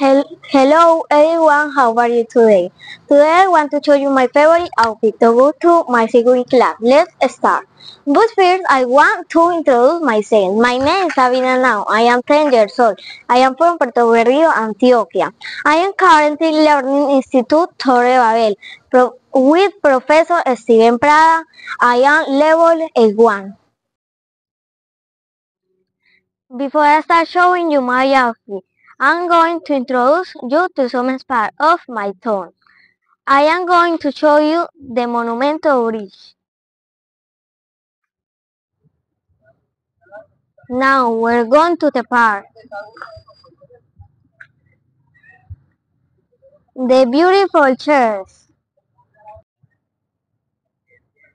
Hel- Hello everyone, how are you today? Today I want to show you my favorite outfit to go to my figuring class. Let's start. But first I want to introduce myself. My name is Sabina Henao. I am 10 years old. I am from Puerto Berrío, Antioquia. I am currently learning Institute Torre Babel pro- with Professor Steven Prada. I am level A1. Before I start showing you my outfit, I'm going to introduce you to some parts of my town. I am going to show you the Monumento Bridge. Now we're going to the park. The beautiful chairs.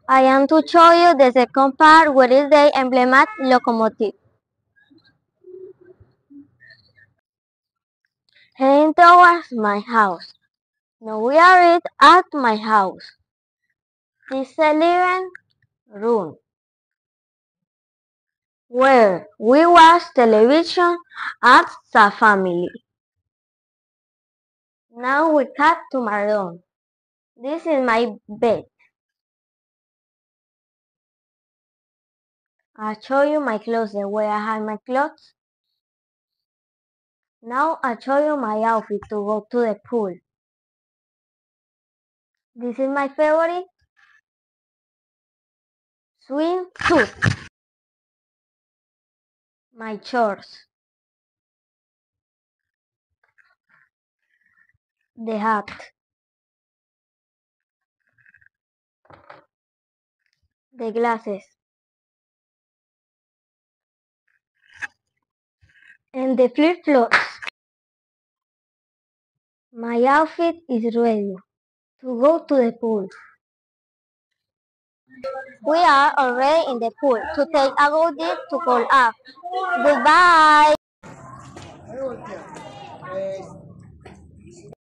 I am to show you the second part where is the emblematic locomotive. Heading towards my house. Now we are at my house. This is the living room where we watch television at a family. Now we cut to my room. This is my bed. I'll show you my closet where I hide my clothes. Now I'll show you my outfit to go to the pool. This is my favorite swimsuit. My shorts. The hat. The glasses. And the flip flops. My outfit is ready to go to the pool. We are already in the pool to take a good to cool off. Goodbye.